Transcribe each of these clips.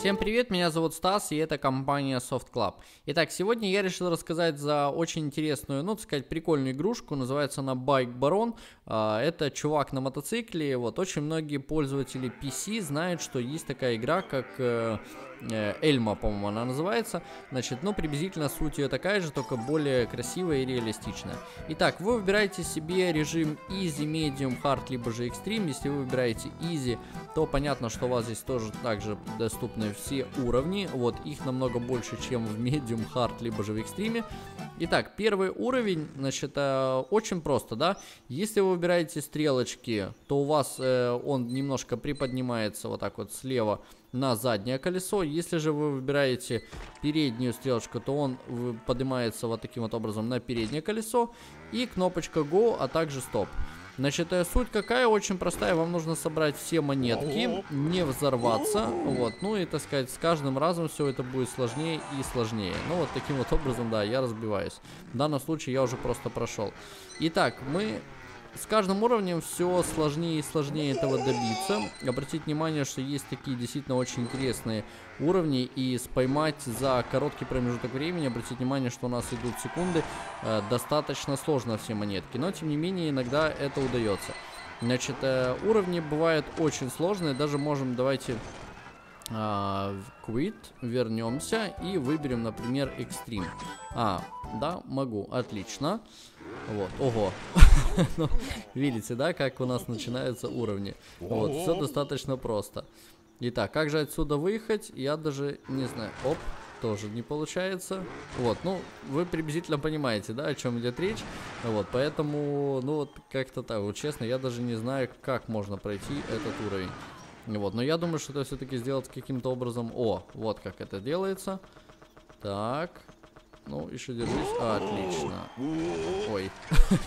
Всем привет, меня зовут Стас, и это компания Soft Club. Итак, сегодня я решил рассказать за очень интересную, ну, так сказать, прикольную игрушку, называется она Bike Baron. А, это чувак на мотоцикле, вот, очень многие пользователи PC знают, что есть такая игра, как э, э, Эльма, по-моему, она называется. Значит, ну, приблизительно суть ее такая же, только более красивая и реалистичная. Итак, вы выбираете себе режим Easy, Medium, Hard, либо же Extreme. Если вы выбираете Easy, то понятно, что у вас здесь тоже также доступны все уровни. Вот, их намного больше, чем в Medium, Hard, либо же в Extreme. Итак, первый уровень, значит, э, очень просто, да. Если вы выбираете стрелочки, то у вас э, он немножко приподнимается вот так вот слева на заднее колесо. Если же вы выбираете переднюю стрелочку, то он поднимается вот таким вот образом на переднее колесо. И кнопочка Go, а также Stop. Значит, э, суть какая? Очень простая. Вам нужно собрать все монетки, не взорваться. Вот. Ну и, так сказать, с каждым разом все это будет сложнее и сложнее. Ну вот таким вот образом, да, я разбиваюсь. В данном случае я уже просто прошел. Итак, мы с каждым уровнем все сложнее и сложнее этого добиться. Обратите внимание, что есть такие действительно очень интересные уровни, и споймать за короткий промежуток времени, обратите внимание, что у нас идут секунды, э, достаточно сложно все монетки, но тем не менее иногда это удается. Значит, э, уровни бывают очень сложные, даже можем, давайте Uh, quit, вернемся и выберем, например, Extreme. А, да, могу, отлично. Вот, ого. ну, видите, да, как у нас начинаются уровни. Вот, все достаточно просто. Итак, как же отсюда выехать? Я даже не знаю. Оп, тоже не получается. Вот, ну, вы приблизительно понимаете, да, о чем идет речь. Вот, поэтому, ну, вот как-то так. Вот честно, я даже не знаю, как можно пройти этот уровень. Вот, но я думаю, что это все-таки сделать каким-то образом... О, вот как это делается. Так. Ну, еще держись. А, отлично. Ой.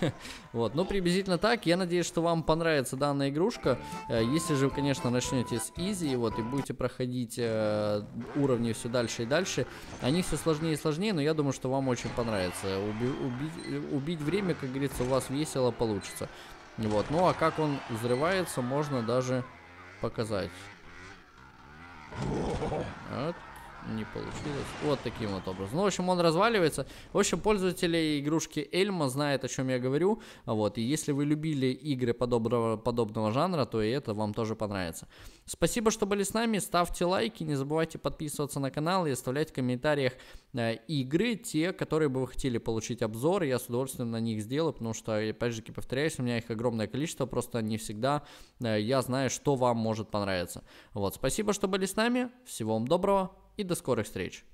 вот, ну, приблизительно так. Я надеюсь, что вам понравится данная игрушка. Э, если же вы, конечно, начнете с изи, вот, и будете проходить э, уровни все дальше и дальше, они все сложнее и сложнее, но я думаю, что вам очень понравится. Уби убить, убить время, как говорится, у вас весело получится. Вот, ну, а как он взрывается, можно даже показать. Вот не получилось. Вот таким вот образом. Ну, в общем, он разваливается. В общем, пользователи игрушки Эльма знают, о чем я говорю. Вот, и если вы любили игры подобного, подобного жанра, то и это вам тоже понравится. Спасибо, что были с нами. Ставьте лайки, не забывайте подписываться на канал и оставлять в комментариях э, игры, те, которые бы вы хотели получить обзор. Я с удовольствием на них сделаю, потому что, опять же, повторяюсь, у меня их огромное количество, просто не всегда э, я знаю, что вам может понравиться. Вот, спасибо, что были с нами. Всего вам доброго и до скорых встреч!